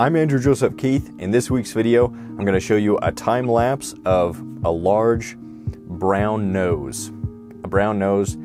I'm Andrew Joseph Keith. In this week's video, I'm going to show you a time lapse of a large brown nose. A brown nose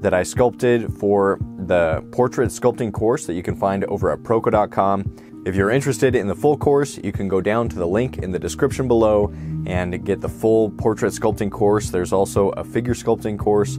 that I sculpted for the portrait sculpting course that you can find over at Proko.com. If you're interested in the full course, you can go down to the link in the description below and get the full portrait sculpting course. There's also a figure sculpting course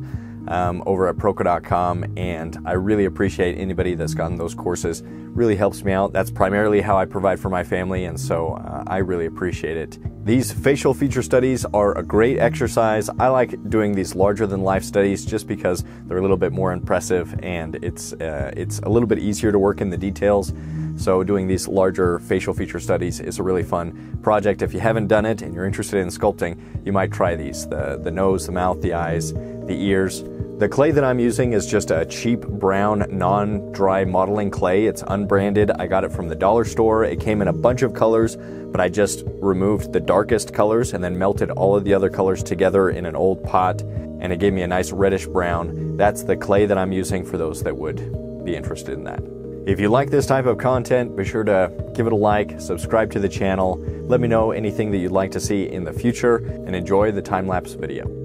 um, over at Proko.com, and I really appreciate anybody that's gotten those courses. Really helps me out. That's primarily how I provide for my family, and so uh, I really appreciate it. These facial feature studies are a great exercise. I like doing these larger than life studies just because they're a little bit more impressive, and it's uh, it's a little bit easier to work in the details. So doing these larger facial feature studies is a really fun project. If you haven't done it and you're interested in sculpting, you might try these: the the nose, the mouth, the eyes, the ears. The clay that I'm using is just a cheap brown non-dry modeling clay. It's unbranded. I got it from the dollar store. It came in a bunch of colors, but I just removed the darkest colors and then melted all of the other colors together in an old pot and it gave me a nice reddish brown. That's the clay that I'm using for those that would be interested in that. If you like this type of content, be sure to give it a like, subscribe to the channel, let me know anything that you'd like to see in the future, and enjoy the time-lapse video.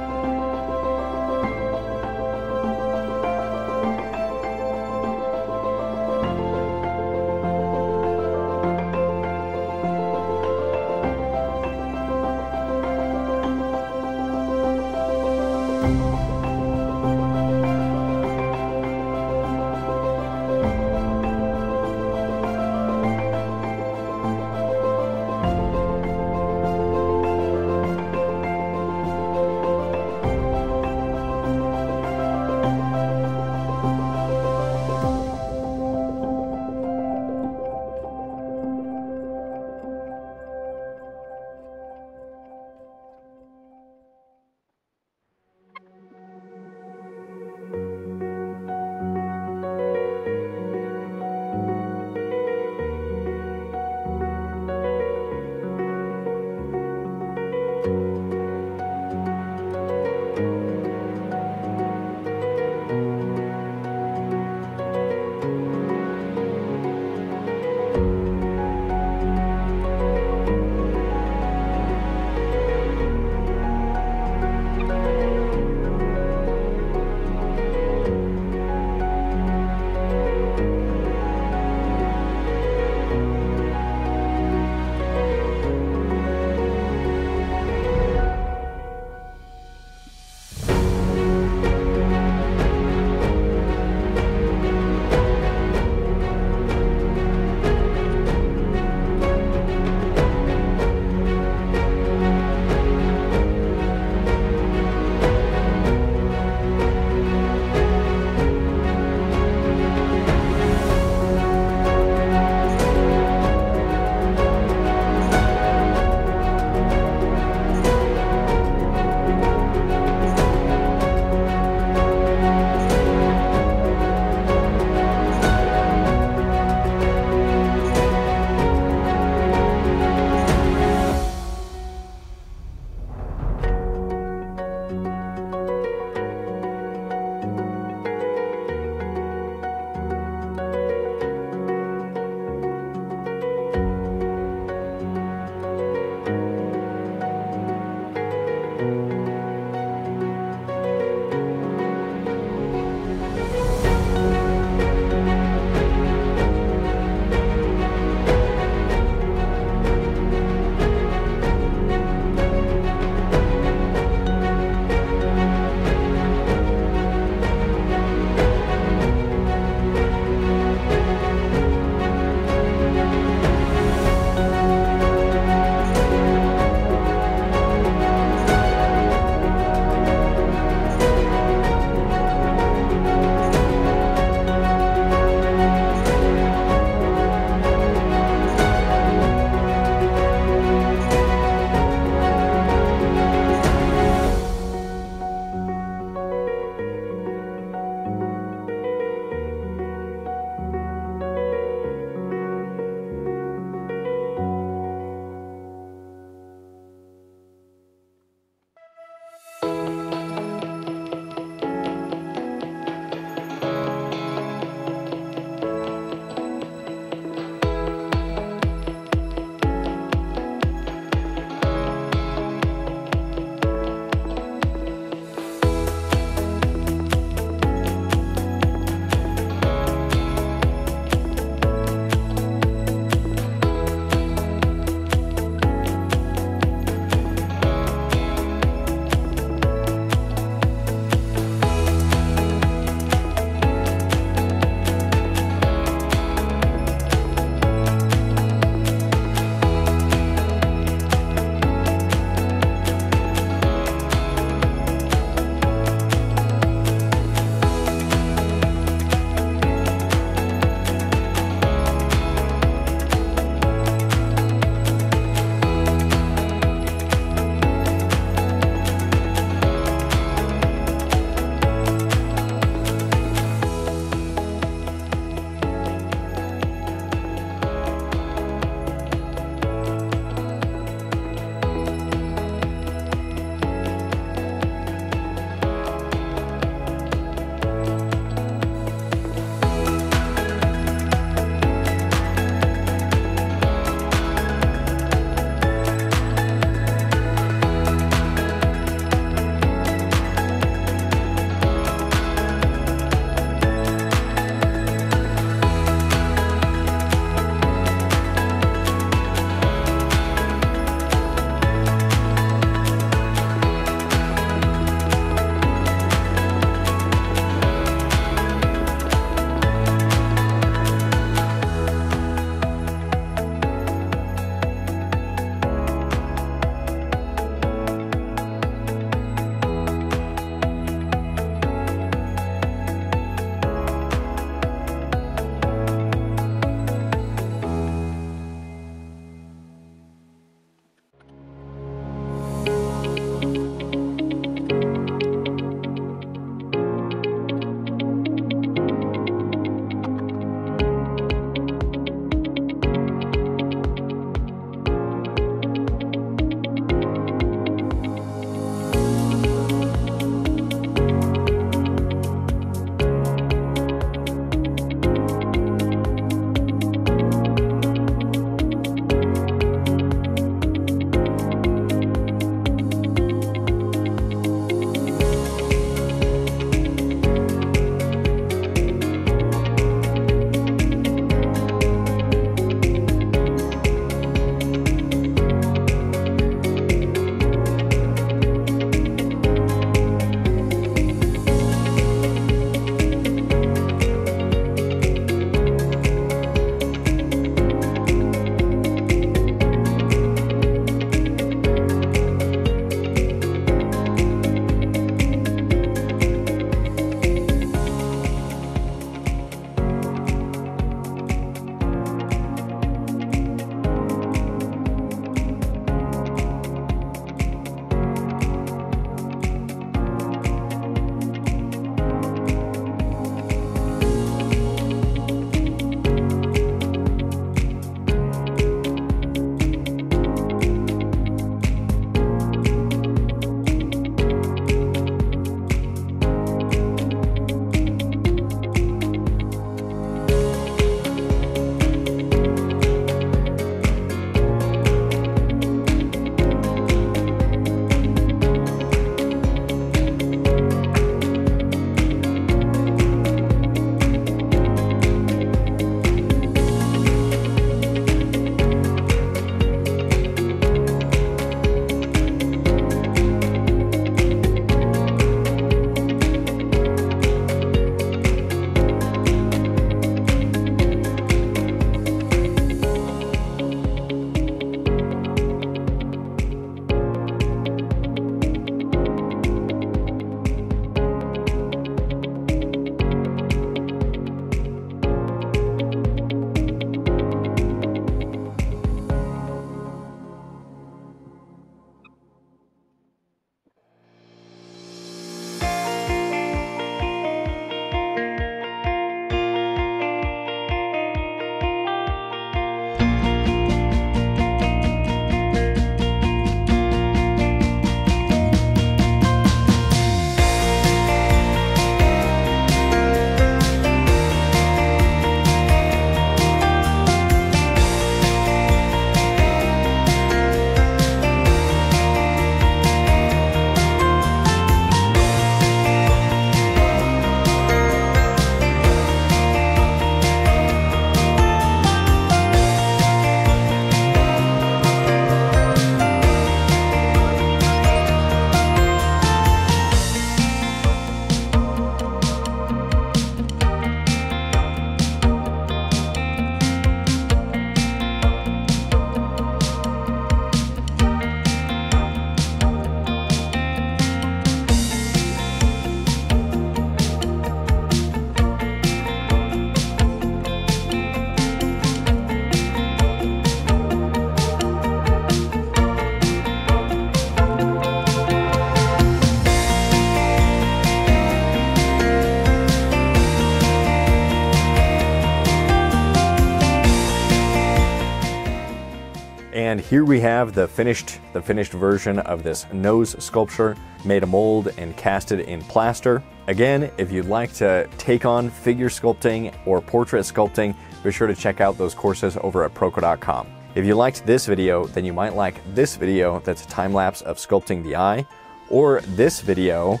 And here we have the finished, the finished version of this nose sculpture, made a mold and casted in plaster. Again, if you'd like to take on figure sculpting or portrait sculpting, be sure to check out those courses over at Proko.com. If you liked this video, then you might like this video that's a time lapse of sculpting the eye, or this video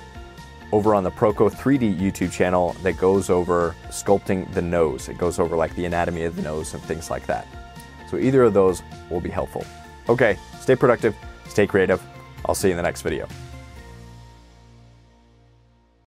over on the Proko 3D YouTube channel that goes over sculpting the nose. It goes over like the anatomy of the nose and things like that. So either of those will be helpful. Okay, stay productive, stay creative. I'll see you in the next video.